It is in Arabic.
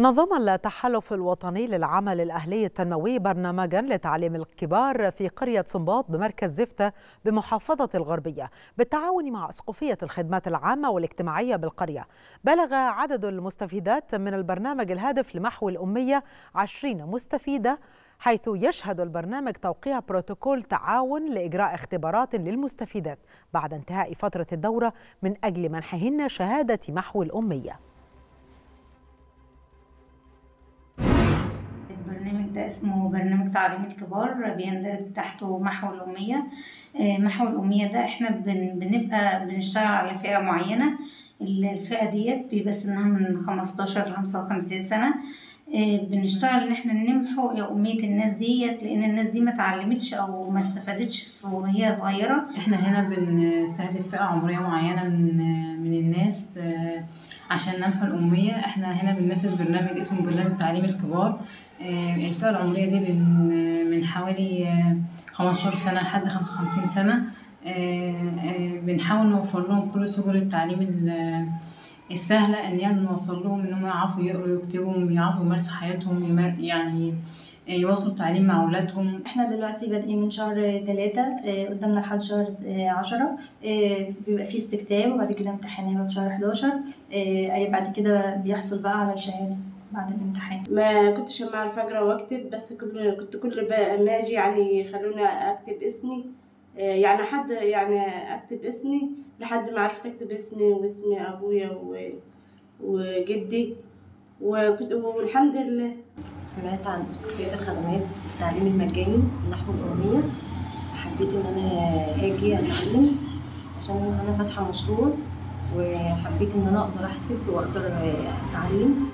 نظم التحالف الوطني للعمل الأهلي التنموي برنامجا لتعليم الكبار في قرية صنباط بمركز زفتة بمحافظة الغربية بالتعاون مع أسقفية الخدمات العامة والاجتماعية بالقرية. بلغ عدد المستفيدات من البرنامج الهادف لمحو الأمية 20 مستفيدة حيث يشهد البرنامج توقيع بروتوكول تعاون لإجراء اختبارات للمستفيدات بعد انتهاء فترة الدورة من أجل منحهن شهادة محو الأمية. ده اسمه برنامج تعليم الكبار بيندرج تحته محو الأمية. آه، محو الأمية ده إحنا بن- بنبقى بنشتغل على فئة معينة. الفئة ديت بيبقى سنها من خمستاشر لخمسة وخمسين سنة. آه، بنشتغل ان إحنا نمحو أمية الناس ديت لأن الناس دي ما أو ما استفادتش وهي صغيرة. إحنا هنا بنستهدف فئة عمرية معينة من من الناس. آه، عشان نمحو الأمية. إحنا هنا بننفذ برنامج اسمه برنامج تعليم الكبار. آه، الفئة العمرية دي من من حوالي آه، 15 سنة لحد 55 سنة. آه، آه، بنحاول نوفر لهم كل سبل التعليم ال- السهلة إن يعني نوصل لهم إن هم يعرفوا يقروا ويكتبوا يعرفوا يمارسوا حياتهم يمار- يعني يواصلوا التعليم مع أولادهم. إحنا دلوقتي بادئين من شهر تلاتة آه، قدامنا لحد شهر آه، عشرة بيبقى فيه استكتاب وبعد كده امتحان هيبقى في شهر حداشر آه، بعد كده بيحصل بقى على الشهادة بعد الامتحان. ما كنتش ما اعرف اقرا وأكتب بس كل كنت كل ما أجي يعني يخلوني أكتب اسمي. آه، يعني حد يعني اكتب اسمي لحد ما عرفت اكتب اسمي واسم ابويا و- وجدي. وكنت والحمد لله. سمعت عن أسقفية الخدمات التعليم المجاني نحو الأمية حبيت إن أنا أجي أتعلم عشان أنا فاتحة مشروع وحبيت إن أنا أقدر أحسب وأقدر أتعلم.